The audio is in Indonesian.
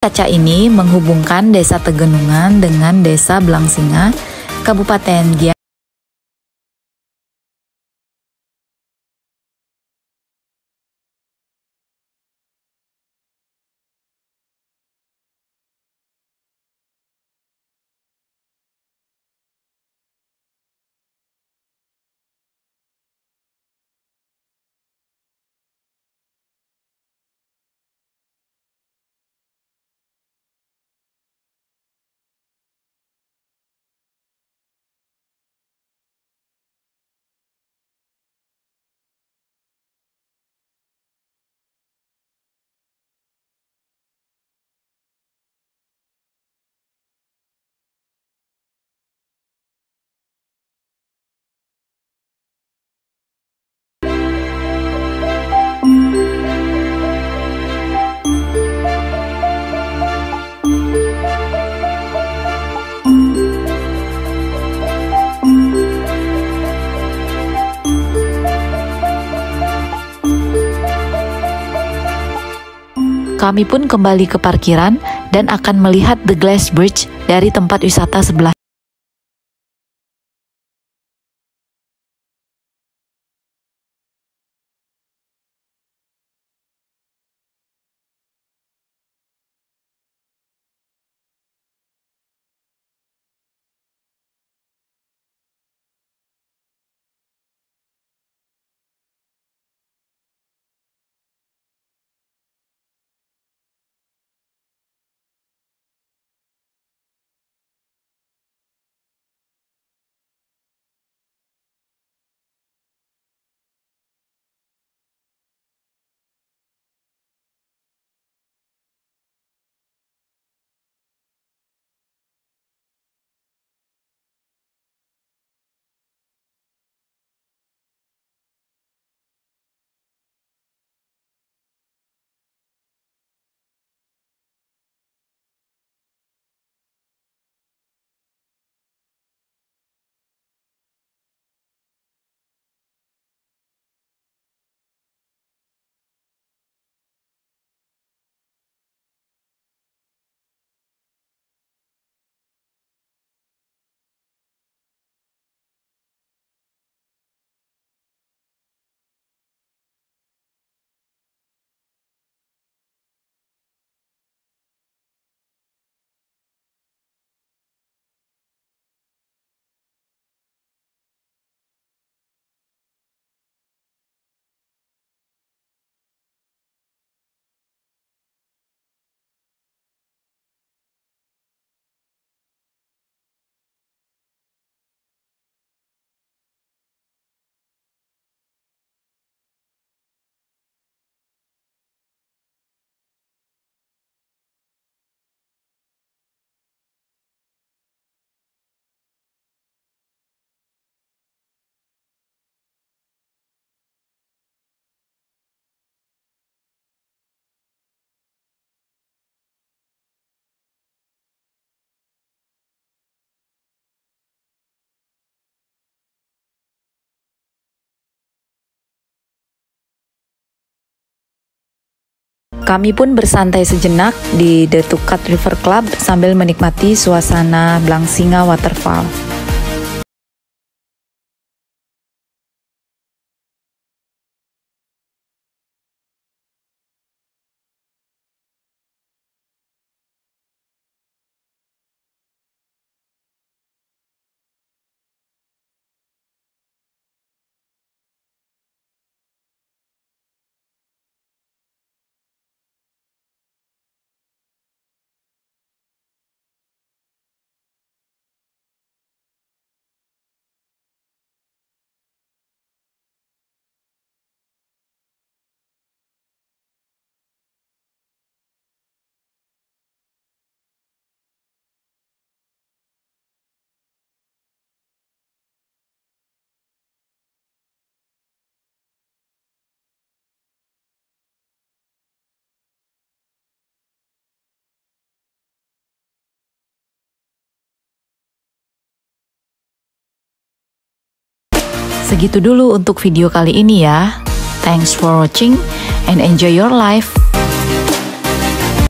Kaca ini menghubungkan Desa Tegenungan dengan Desa Blangsinga, Kabupaten Gianyar. Kami pun kembali ke parkiran dan akan melihat The Glass Bridge dari tempat wisata sebelah. Kami pun bersantai sejenak di The Tukat River Club sambil menikmati suasana Blangsinga Waterfall. Segitu dulu untuk video kali ini ya. Thanks for watching and enjoy your life.